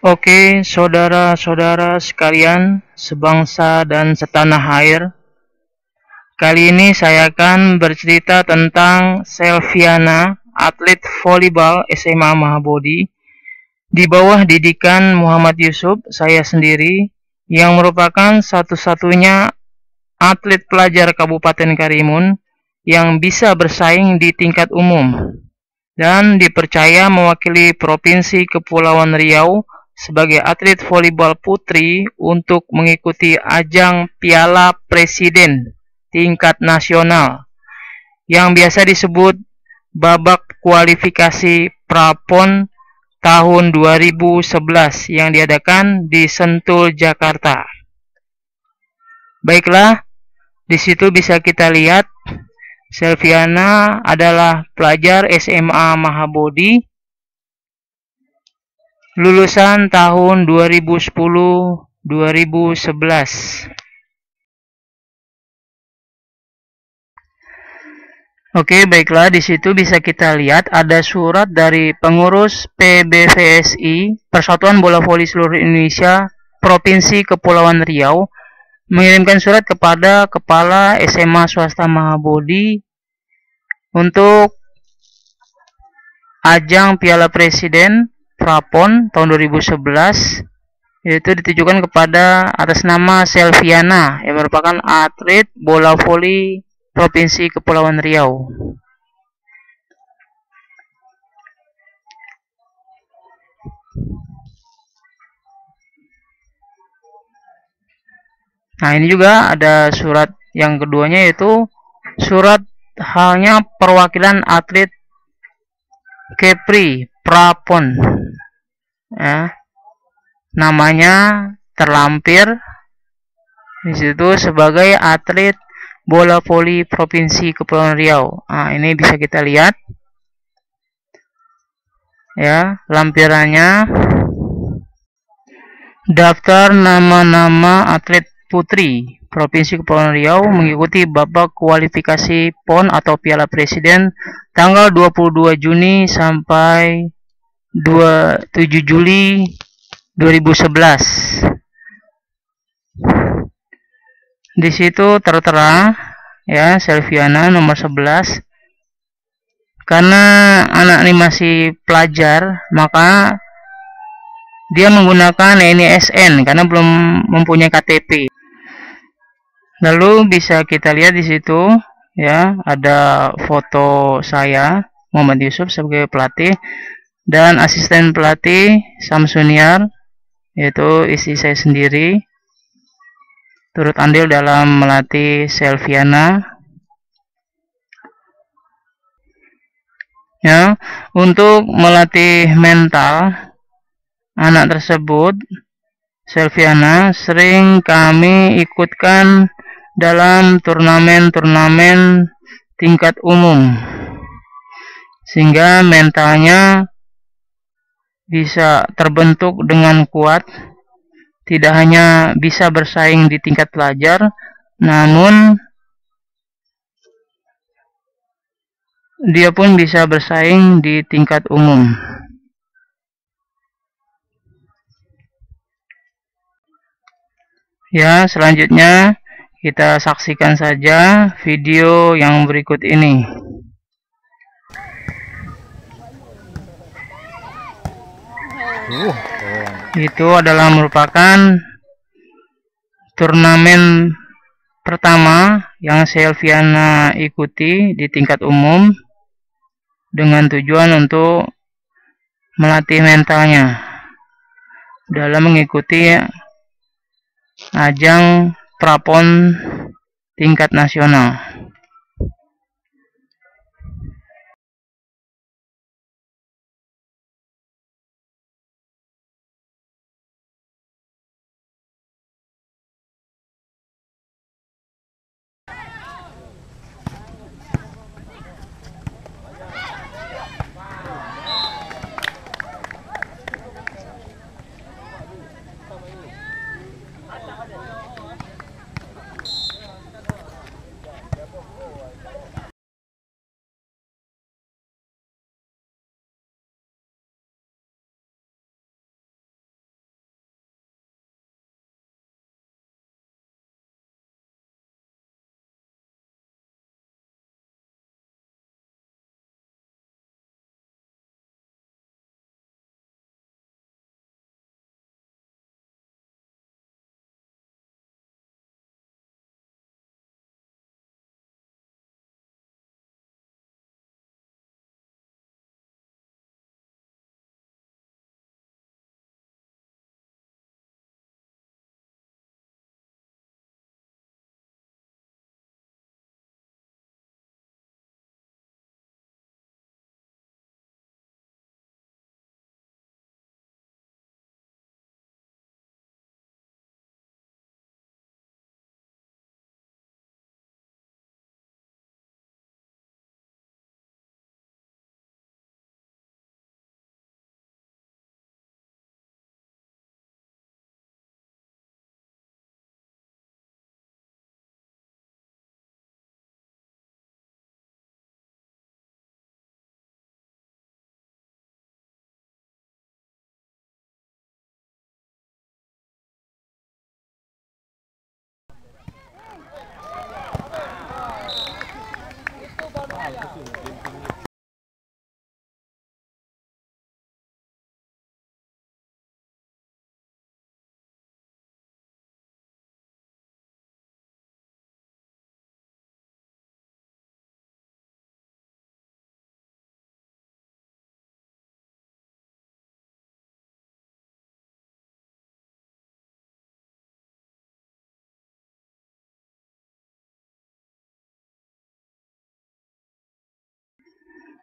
Oke, saudara-saudara sekalian, sebangsa dan setanah air. Kali ini saya akan bercerita tentang Selviana, atlet volleyball SMA Mahabodi. Di bawah didikan Muhammad Yusuf, saya sendiri, yang merupakan satu-satunya atlet pelajar Kabupaten Karimun yang bisa bersaing di tingkat umum dan dipercaya mewakili Provinsi Kepulauan Riau sebagai atlet volleyball putri untuk mengikuti ajang Piala Presiden tingkat nasional yang biasa disebut babak kualifikasi Prapon tahun 2011 yang diadakan di Sentul, Jakarta. Baiklah, di situ bisa kita lihat Selviana adalah pelajar SMA Mahabodi lulusan tahun 2010 2011 Oke, baiklah di situ bisa kita lihat ada surat dari pengurus PBVSI Persatuan Bola Voli Seluruh Indonesia Provinsi Kepulauan Riau mengirimkan surat kepada Kepala SMA Swasta Mahabodi untuk ajang Piala Presiden Prapon tahun 2011 yaitu ditujukan kepada atas nama Selviana yang merupakan atlet bola voli Provinsi Kepulauan Riau. Nah, ini juga ada surat yang keduanya yaitu surat halnya perwakilan atlet Kepri Prapon ya. Namanya terlampir di situ sebagai atlet bola voli provinsi Kepulauan Riau. Nah, ini bisa kita lihat. Ya lampirannya. Daftar nama-nama atlet putri Provinsi Kepulauan Riau mengikuti babak kualifikasi PON atau Piala Presiden tanggal 22 Juni sampai 27 Juli 2011. Di situ tertera ya Selviana nomor 11 karena anak ini masih pelajar maka dia menggunakan NISN karena belum mempunyai KTP. Lalu bisa kita lihat di situ ya ada foto saya Muhammad Yusuf sebagai pelatih dan asisten pelatih Samsuniar yaitu istri saya sendiri turut andil dalam melatih Selviana. Ya untuk melatih mental anak tersebut Selviana sering kami ikutkan dalam turnamen-turnamen tingkat umum. Sehingga mentalnya bisa terbentuk dengan kuat, tidak hanya bisa bersaing di tingkat pelajar, namun dia pun bisa bersaing di tingkat umum. Ya, selanjutnya kita saksikan saja video yang berikut ini. Itu adalah merupakan turnamen pertama yang Selviana ikuti di tingkat umum dengan tujuan untuk melatih mentalnya dalam mengikuti ajang prapon tingkat nasional.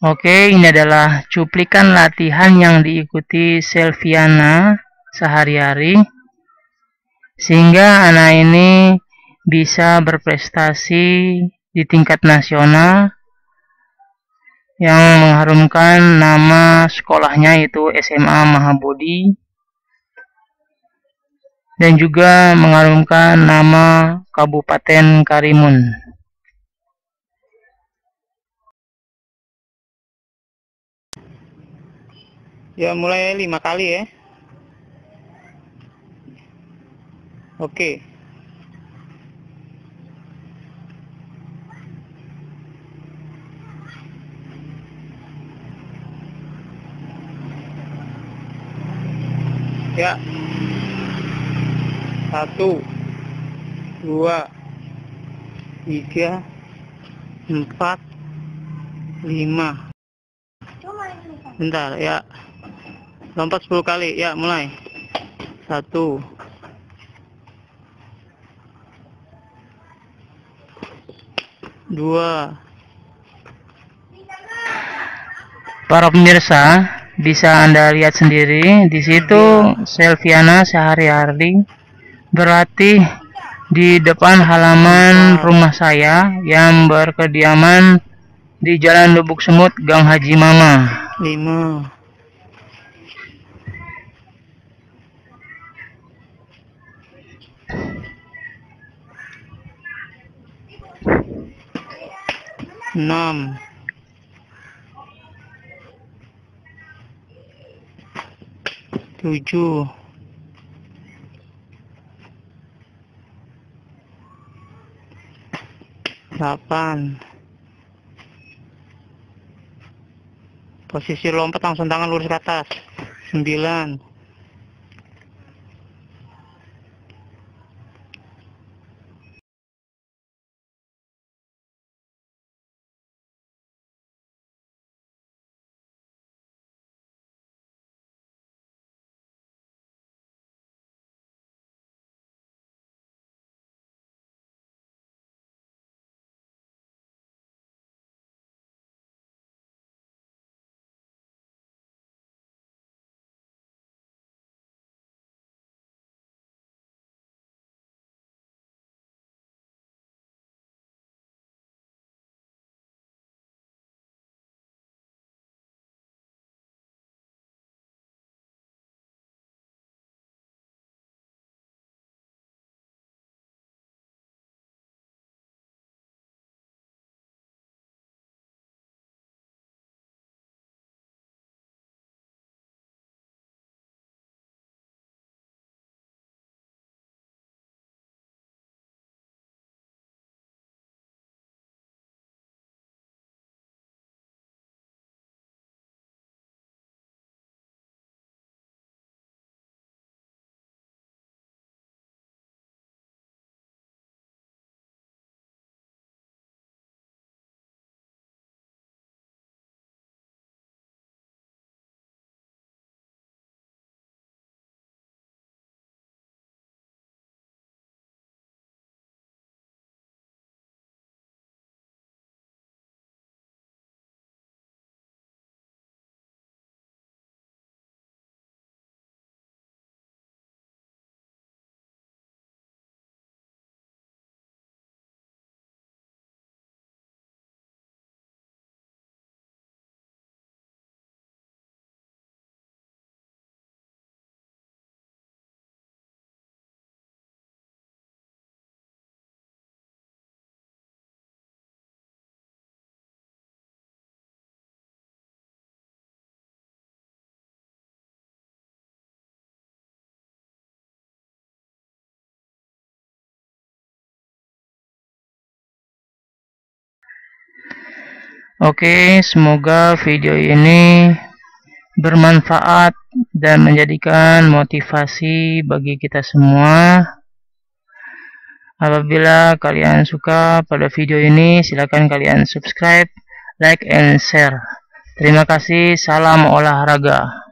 Oke, ini adalah cuplikan latihan yang diikuti Selviana sehari-hari. Sehingga anak ini bisa berprestasi di tingkat nasional yang mengharumkan nama sekolahnya yaitu SMA Mahabodi dan juga mengharumkan nama Kabupaten Karimun. Ya mulai lima kali ya. Oke. Ya. Satu. Dua. Tiga. Empat. Lima. Bentar ya. Lompat 10 kali. Ya, mulai. Satu. Dua. Para pemirsa, bisa Anda lihat sendiri di situ Selviana sehari-hari berlatih di depan halaman rumah saya yang berkediaman di Jalan Lubuk Semut, Gang Haji Mama. Lima. Enam. Tujuh. Delapan. Posisi lompat langsung tangan lurus ke atas. Sembilan Oke, semoga video ini bermanfaat dan menjadikan motivasi bagi kita semua. Apabila kalian suka pada video ini, silakan kalian subscribe, like, and share. Terima kasih. Salam olahraga.